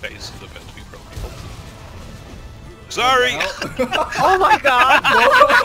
bases are meant to be broken. Sorry! oh my god!